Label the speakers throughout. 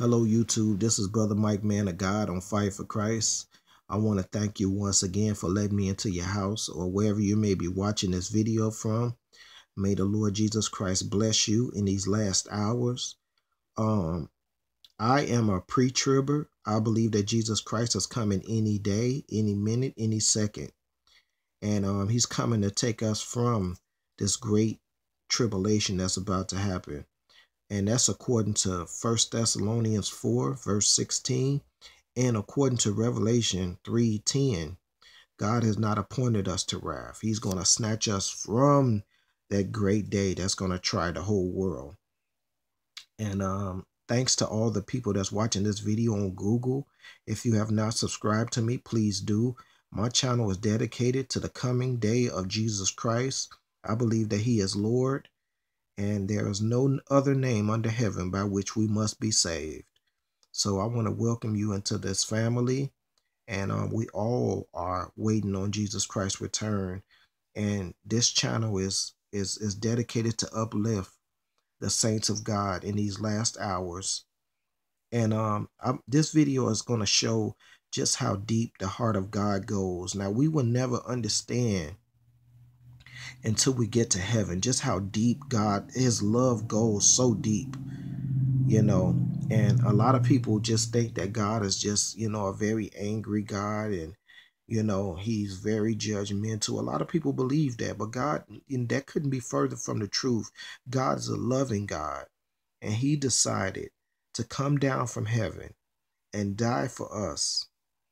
Speaker 1: Hello, YouTube. This is Brother Mike, man of God on Fire for Christ. I want to thank you once again for letting me into your house or wherever you may be watching this video from. May the Lord Jesus Christ bless you in these last hours. Um, I am a pre-tribber. I believe that Jesus Christ is coming any day, any minute, any second. And um, he's coming to take us from this great tribulation that's about to happen and that's according to First Thessalonians 4, verse 16, and according to Revelation 3:10. God has not appointed us to wrath. He's going to snatch us from that great day that's going to try the whole world. And um, thanks to all the people that's watching this video on Google. If you have not subscribed to me, please do. My channel is dedicated to the coming day of Jesus Christ. I believe that he is Lord and there is no other name under heaven by which we must be saved. So I want to welcome you into this family, and um, we all are waiting on Jesus Christ's return. And this channel is is is dedicated to uplift the saints of God in these last hours. And um, I'm, this video is going to show just how deep the heart of God goes. Now, we will never understand until we get to heaven. Just how deep God, His love goes so deep, you know. And a lot of people just think that God is just, you know, a very angry God and, you know, He's very judgmental. A lot of people believe that, but God, and that couldn't be further from the truth. God is a loving God, and He decided to come down from heaven and die for us.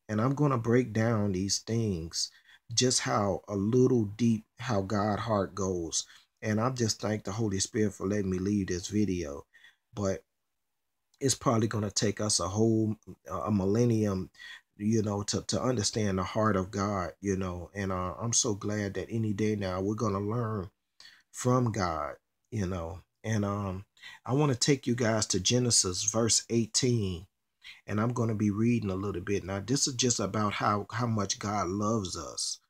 Speaker 1: And I'm going to break down these things just how a little deep how God heart goes. And I'm just thank the Holy Spirit for letting me leave this video. But it's probably going to take us a whole a millennium you know to to understand the heart of god you know and uh, i'm so glad that any day now we're going to learn from god you know and um i want to take you guys to genesis verse 18 and I'm going to be reading a little bit. Now, this is just about how, how much God loves us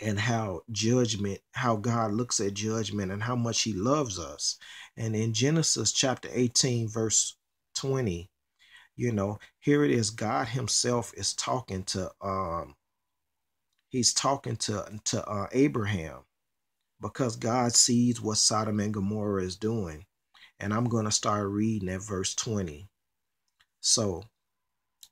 Speaker 1: and how judgment, how God looks at judgment and how much he loves us. And in Genesis chapter 18, verse 20, you know, here it is, God himself is talking to, um, he's talking to, to uh, Abraham because God sees what Sodom and Gomorrah is doing. And I'm going to start reading at verse 20. So,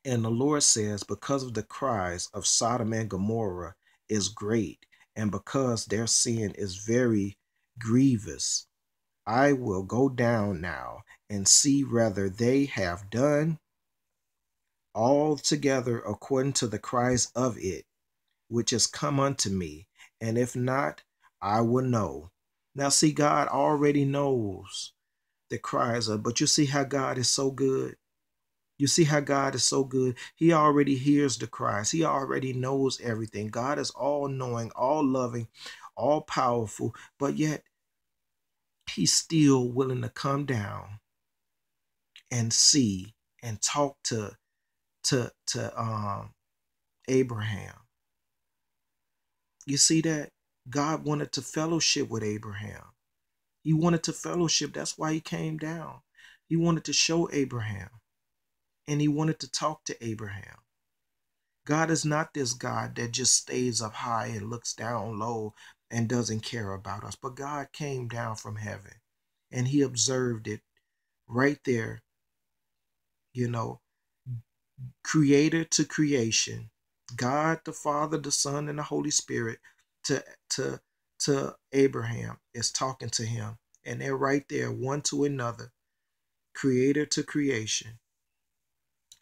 Speaker 1: and the Lord says, because of the cries of Sodom and Gomorrah is great, and because their sin is very grievous, I will go down now and see whether they have done altogether according to the cries of it, which has come unto me, and if not, I will know. Now, see, God already knows the cries of, but you see how God is so good. You see how God is so good. He already hears the cries. He already knows everything. God is all knowing, all loving, all powerful, but yet he's still willing to come down and see and talk to to to um Abraham. You see that God wanted to fellowship with Abraham. He wanted to fellowship. That's why he came down. He wanted to show Abraham and he wanted to talk to Abraham. God is not this God that just stays up high and looks down low and doesn't care about us. But God came down from heaven and he observed it right there, you know, creator to creation, God the Father, the Son, and the Holy Spirit to to to Abraham is talking to him. And they're right there, one to another, creator to creation.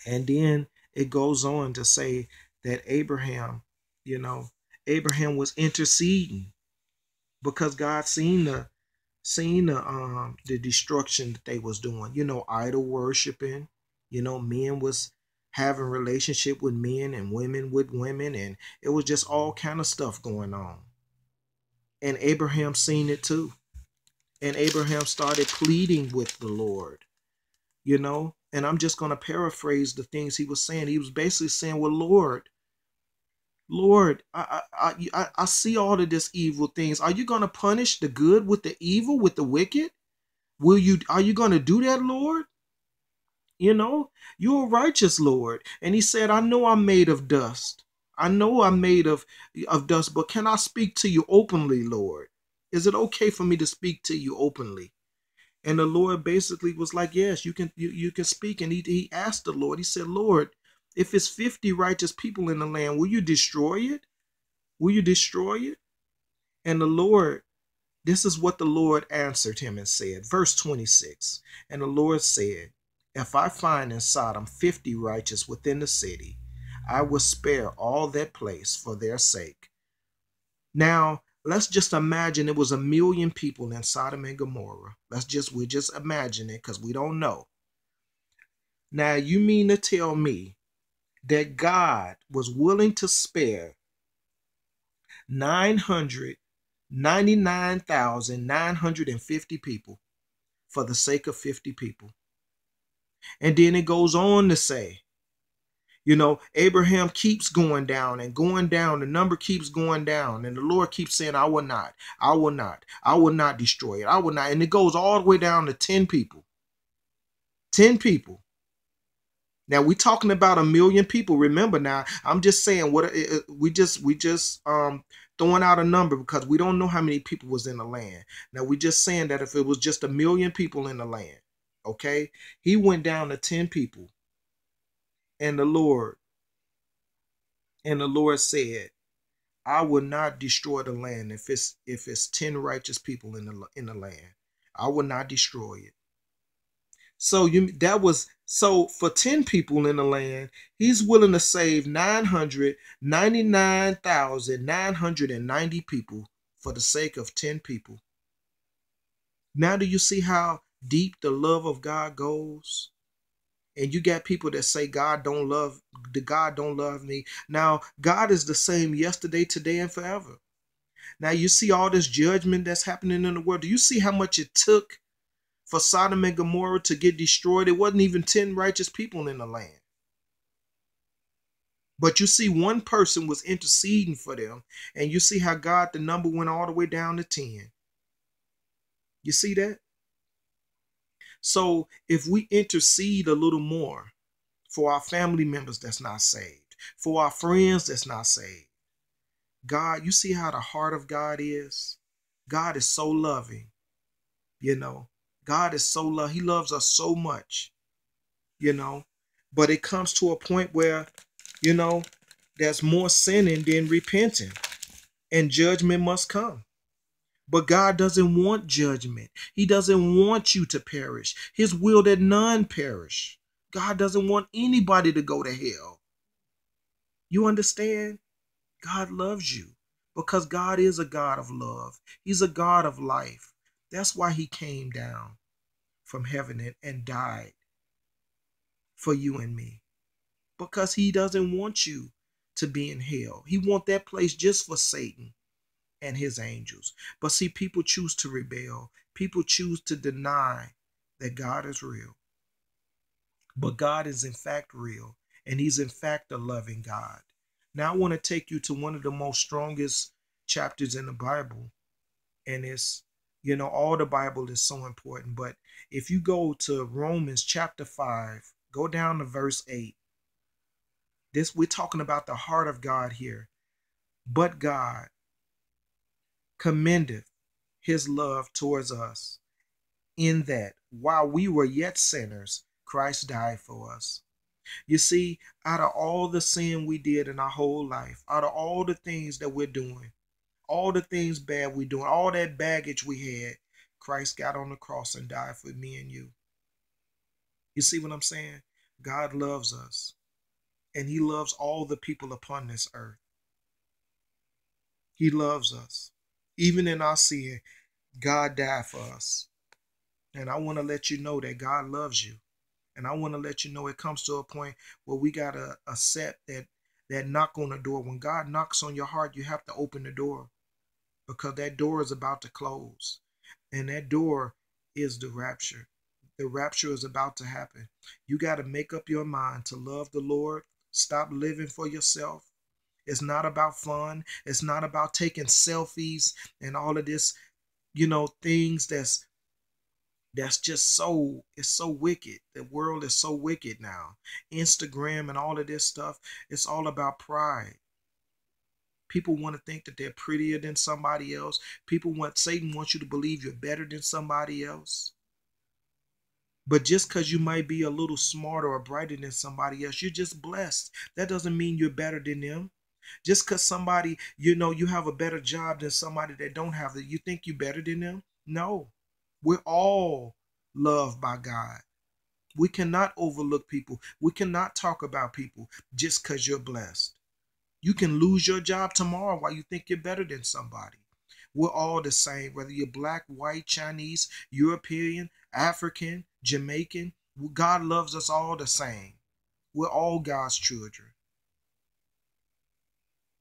Speaker 1: And then it goes on to say that Abraham, you know, Abraham was interceding because God seen the seen the um the destruction that they was doing. You know, idol worshiping. You know, men was having relationship with men and women with women, and it was just all kind of stuff going on. And Abraham seen it too. And Abraham started pleading with the Lord. You know, and I'm just going to paraphrase the things he was saying. He was basically saying, Well, Lord, Lord, I, I, I, I see all of this evil things. Are you going to punish the good with the evil, with the wicked? Will you, are you going to do that, Lord? You know, you're a righteous Lord. And he said, I know I'm made of dust. I know I'm made of, of dust, but can I speak to you openly, Lord? Is it okay for me to speak to you openly? And the Lord basically was like, Yes, you can you, you can speak. And he, he asked the Lord, he said, Lord, if it's 50 righteous people in the land, will you destroy it? Will you destroy it? And the Lord, this is what the Lord answered him and said, verse 26. And the Lord said, If I find in Sodom 50 righteous within the city, I will spare all that place for their sake. Now, let's just imagine it was a million people in Sodom and Gomorrah. Let's just, we just imagine it because we don't know. Now, you mean to tell me that God was willing to spare 999,950 people for the sake of 50 people. And then it goes on to say, you know, Abraham keeps going down and going down. The number keeps going down. And the Lord keeps saying, I will not, I will not, I will not destroy it. I will not. And it goes all the way down to 10 people. 10 people. Now we're talking about a million people. Remember now, I'm just saying what we just we just um throwing out a number because we don't know how many people was in the land. Now we just saying that if it was just a million people in the land, okay, he went down to 10 people. And the Lord, and the Lord said, I will not destroy the land if it's if it's 10 righteous people in the in the land. I will not destroy it. So you that was so for 10 people in the land, he's willing to save 999,990 people for the sake of 10 people. Now do you see how deep the love of God goes? And you got people that say God don't love the God don't love me. Now, God is the same yesterday, today, and forever. Now you see all this judgment that's happening in the world. Do you see how much it took for Sodom and Gomorrah to get destroyed, it wasn't even 10 righteous people in the land. But you see, one person was interceding for them, and you see how God, the number went all the way down to 10. You see that? So if we intercede a little more for our family members that's not saved, for our friends that's not saved, God, you see how the heart of God is? God is so loving, you know. God is so love. He loves us so much, you know. But it comes to a point where, you know, there's more sinning than repenting, and judgment must come. But God doesn't want judgment. He doesn't want you to perish. His will that none perish. God doesn't want anybody to go to hell. You understand? God loves you because God is a God of love. He's a God of life. That's why he came down from heaven and, died for you and me. Because he doesn't want you to be in hell. He want that place just for Satan and his angels. But see, people choose to rebel. People choose to deny that God is real. But God is in fact real, and he's in fact a loving God. Now I want to take you to one of the most strongest chapters in the Bible, and it's you know, all the Bible is so important. But if you go to Romans chapter 5, go down to verse 8. This we're talking about the heart of God here. But God commendeth his love towards us in that while we were yet sinners, Christ died for us. You see, out of all the sin we did in our whole life, out of all the things that we're doing, all the things bad we're doing, all that baggage we had, Christ got on the cross and died for me and you. You see what I'm saying? God loves us, and He loves all the people upon this earth. He loves us. Even in our sin, God died for us. And I want to let you know that God loves you. And I want to let you know it comes to a point where we got to accept that that knock on the door. When God knocks on your heart, you have to open the door because that door is about to close. And that door is the rapture. The rapture is about to happen. You got to make up your mind to love the Lord. Stop living for yourself. It's not about fun. It's not about taking selfies and all of this, you know, things that's that's just so it's so wicked. The world is so wicked now. Instagram and all of this stuff it's all about pride. People want to think that they're prettier than somebody else. People want satan wants you to believe you're better than somebody else. But just because you might be a little smarter or brighter than somebody else you're just blessed. That doesn't mean you're better than them just because somebody you know you have a better job than somebody that don't have it you think you're better than them no we're all loved by God. We cannot overlook people. We cannot talk about people just because you're blessed. You can lose your job tomorrow while you think you're better than somebody. We're all the same, whether you're black, white, Chinese, European, African, Jamaican. God loves us all the same. We're all God's children.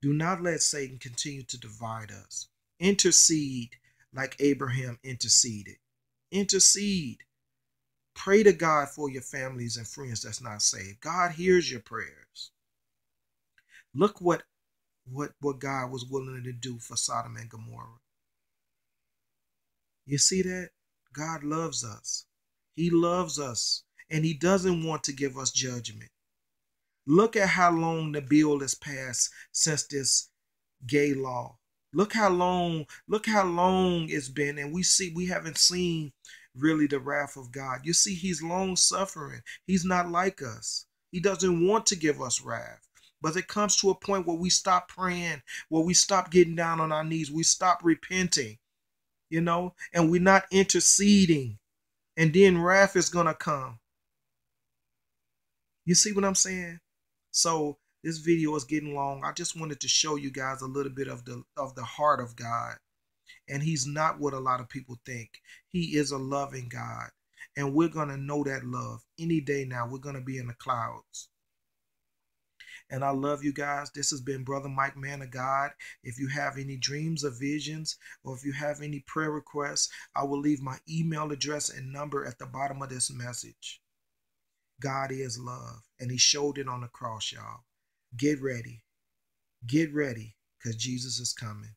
Speaker 1: Do not let Satan continue to divide us. Intercede like Abraham interceded intercede. Pray to God for your families and friends that's not saved. God hears your prayers. Look what what what God was willing to do for Sodom and Gomorrah. You see that? God loves us. He loves us and he doesn't want to give us judgment. Look at how long the bill has passed since this gay law Look how long, look how long it's been, and we see we haven't seen really the wrath of God. You see, He's long suffering. He's not like us. He doesn't want to give us wrath. But it comes to a point where we stop praying, where we stop getting down on our knees, we stop repenting, you know, and we're not interceding. And then wrath is gonna come. You see what I'm saying? So this video is getting long. I just wanted to show you guys a little bit of the of the heart of God. And he's not what a lot of people think. He is a loving God. And we're going to know that love any day now. We're going to be in the clouds. And I love you guys. This has been Brother Mike, man of God. If you have any dreams or visions, or if you have any prayer requests, I will leave my email address and number at the bottom of this message. God is love, and He showed it on the cross, y'all. Get ready. Get ready because Jesus is coming.